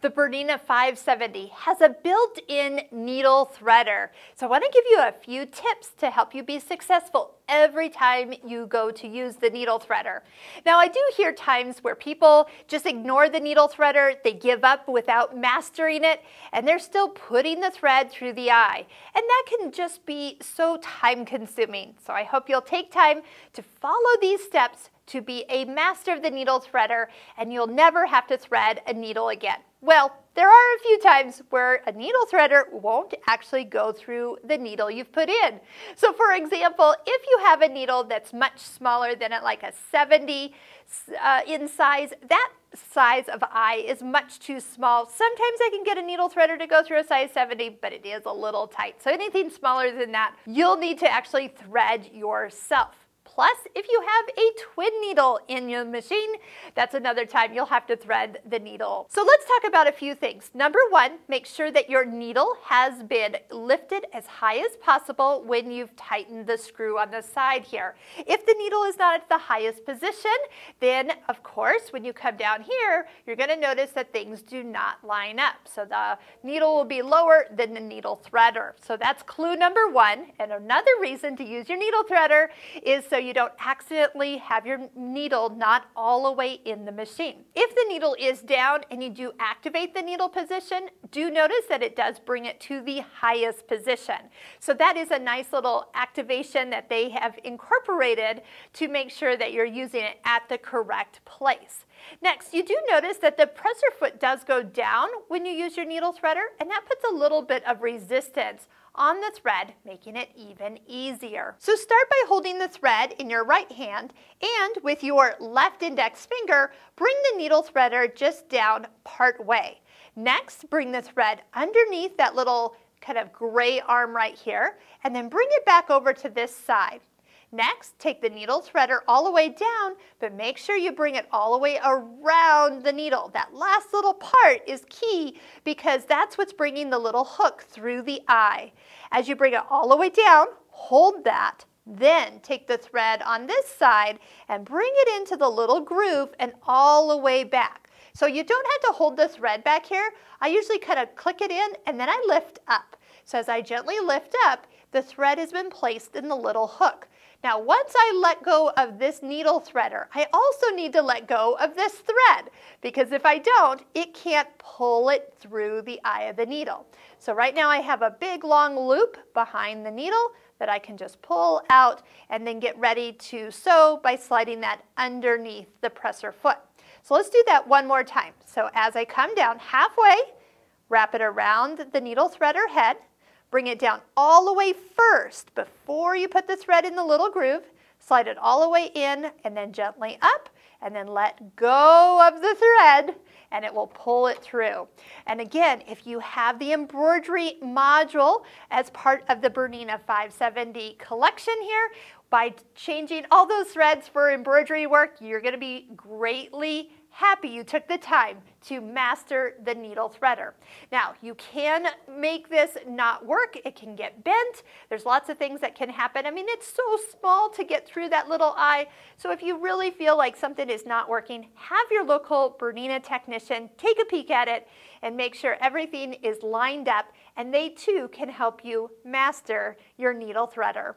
The Bernina 570 has a built-in needle threader. So I want to give you a few tips to help you be successful every time you go to use the needle threader. Now I do hear times where people just ignore the needle threader, they give up without mastering it, and they're still putting the thread through the eye. And that can just be so time consuming. So I hope you'll take time to follow these steps to be a master of the needle threader and you'll never have to thread a needle again. Well, there are a few times where a needle threader won't actually go through the needle you've put in. So for example, if you have a needle that's much smaller than at like a 70 uh, in size, that size of eye is much too small. Sometimes I can get a needle threader to go through a size 70, but it is a little tight. So anything smaller than that, you'll need to actually thread yourself. Plus, if you have a twin needle in your machine, that's another time you'll have to thread the needle. So let's talk about a few things. Number one, make sure that your needle has been lifted as high as possible when you've tightened the screw on the side here. If the needle is not at the highest position, then of course, when you come down here, you're gonna notice that things do not line up. So the needle will be lower than the needle threader. So that's clue number one. And another reason to use your needle threader is so you don't accidentally have your needle not all the way in the machine. If the needle is down and you do activate the needle position, do notice that it does bring it to the highest position. So that is a nice little activation that they have incorporated to make sure that you're using it at the correct place. Next, you do notice that the presser foot does go down when you use your needle threader, and that puts a little bit of resistance on the thread, making it even easier. So start by holding the thread in your right hand and with your left index finger, bring the needle threader just down part way. Next, bring the thread underneath that little kind of gray arm right here, and then bring it back over to this side. Next, take the needle threader all the way down, but make sure you bring it all the way around the needle. That last little part is key because that's what's bringing the little hook through the eye. As you bring it all the way down, hold that, then take the thread on this side and bring it into the little groove and all the way back. So you don't have to hold the thread back here. I usually kind of click it in and then I lift up. So as I gently lift up, the thread has been placed in the little hook. Now, once I let go of this needle threader, I also need to let go of this thread because if I don't, it can't pull it through the eye of the needle. So right now I have a big long loop behind the needle that I can just pull out and then get ready to sew by sliding that underneath the presser foot. So let's do that one more time. So as I come down halfway, wrap it around the needle threader head, Bring it down all the way first before you put the thread in the little groove. Slide it all the way in and then gently up and then let go of the thread and it will pull it through. And again, if you have the embroidery module as part of the Bernina 570 collection here, by changing all those threads for embroidery work, you're gonna be greatly happy you took the time to master the needle threader. Now, you can make this not work. It can get bent. There's lots of things that can happen. I mean, it's so small to get through that little eye. So if you really feel like something is not working, have your local Bernina technician take a peek at it and make sure everything is lined up and they too can help you master your needle threader.